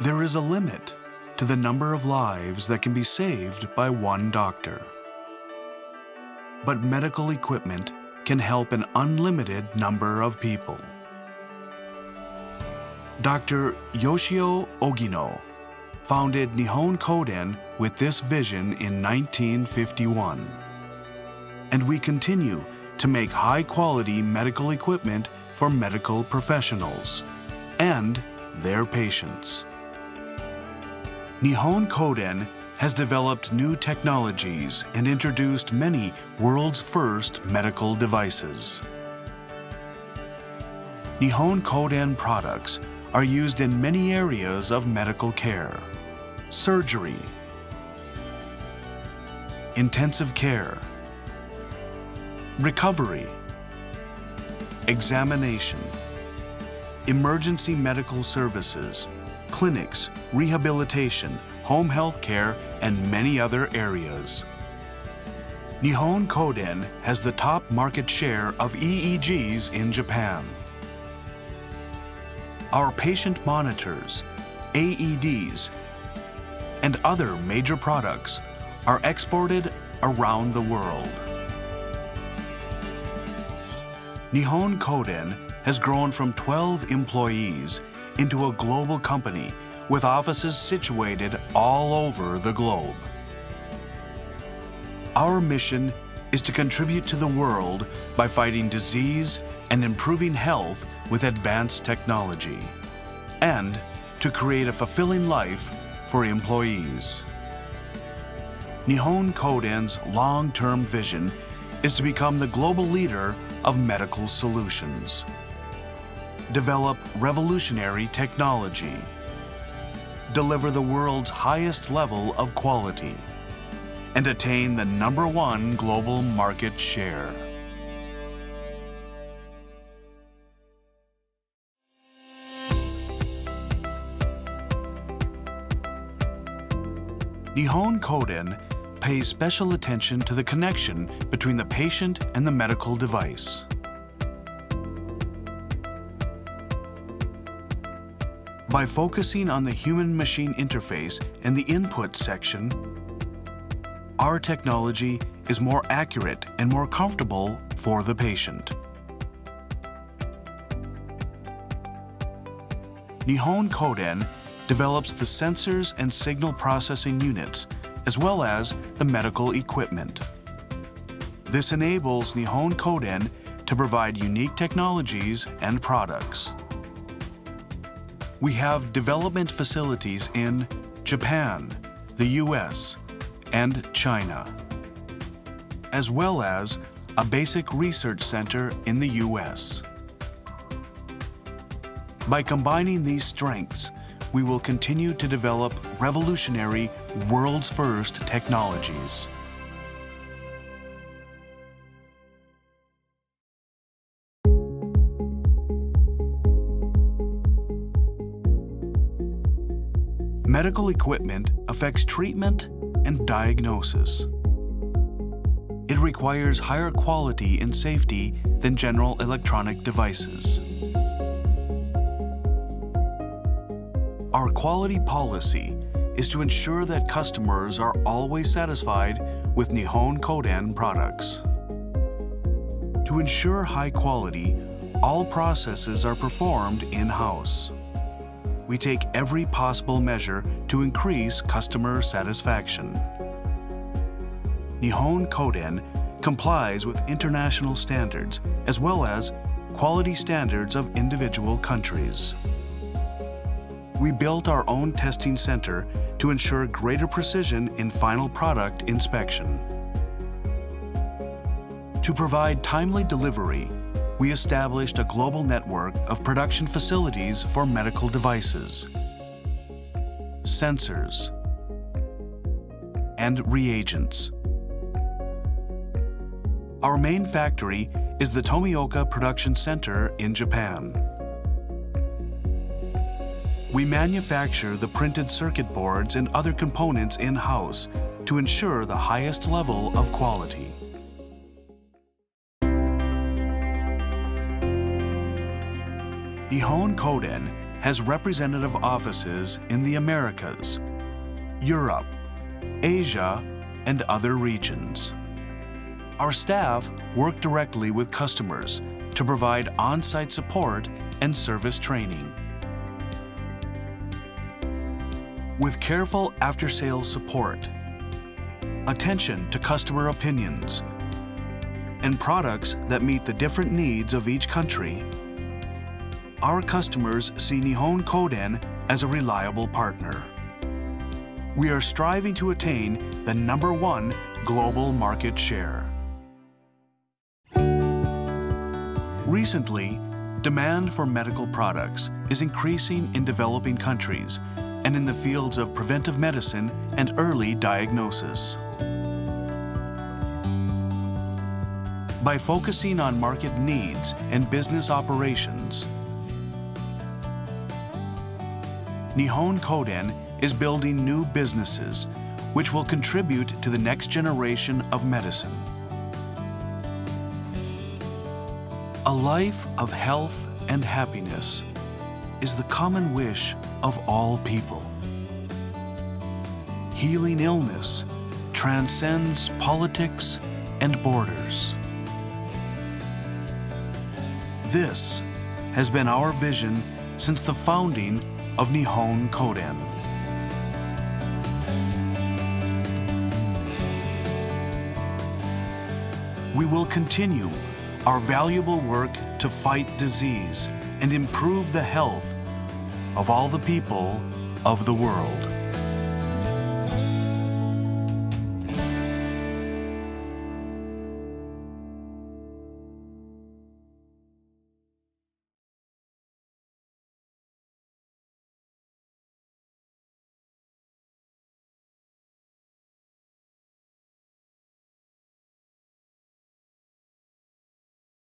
There is a limit to the number of lives that can be saved by one doctor. But medical equipment can help an unlimited number of people. Dr. Yoshio Ogino founded Nihon Kohden with this vision in 1951. And we continue to make high quality medical equipment for medical professionals and their patients. Nihon Kohden has developed new technologies and introduced many world's first medical devices. Nihon Kohden products are used in many areas of medical care. Surgery, intensive care, recovery, examination, emergency medical services, clinics, rehabilitation, home health care, and many other areas. Nihon Kohden has the top market share of EEGs in Japan. Our patient monitors, AEDs, and other major products are exported around the world. Nihon Kohden has grown from 12 employees into a global company with offices situated all over the globe. Our mission is to contribute to the world by fighting disease and improving health with advanced technology, and to create a fulfilling life for employees. Nihon Kohden's long-term vision is to become the global leader of medical solutions. Develop revolutionary technology. Deliver the world's highest level of quality. And attain the number one global market share. Nihon Kohden pays special attention to the connection between the patient and the medical device. By focusing on the human-machine interface and the input section, our technology is more accurate and more comfortable for the patient. Nihon Kohden develops the sensors and signal processing units, as well as the medical equipment. This enables Nihon Kohden to provide unique technologies and products. We have development facilities in Japan, the US, and China, as well as a basic research center in the US. By combining these strengths, we will continue to develop revolutionary, world's first technologies. Medical equipment affects treatment and diagnosis. It requires higher quality and safety than general electronic devices. Our quality policy is to ensure that customers are always satisfied with Nihon Kohden products. To ensure high quality, all processes are performed in-house. We take every possible measure to increase customer satisfaction. Nihon Kohden complies with international standards as well as quality standards of individual countries we built our own testing center to ensure greater precision in final product inspection. To provide timely delivery, we established a global network of production facilities for medical devices, sensors, and reagents. Our main factory is the Tomioka Production Center in Japan. We manufacture the printed circuit boards and other components in-house to ensure the highest level of quality. Nihon Kohden has representative offices in the Americas, Europe, Asia, and other regions. Our staff work directly with customers to provide on-site support and service training. With careful after-sales support, attention to customer opinions, and products that meet the different needs of each country, our customers see Nihon Kohden as a reliable partner. We are striving to attain the number one global market share. Recently, demand for medical products is increasing in developing countries and in the fields of preventive medicine and early diagnosis. By focusing on market needs and business operations, Nihon Kohden is building new businesses which will contribute to the next generation of medicine. A life of health and happiness is the common wish of all people. Healing illness transcends politics and borders. This has been our vision since the founding of Nihon Kohden. We will continue our valuable work to fight disease and improve the health of all the people of the world.